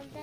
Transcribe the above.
जनता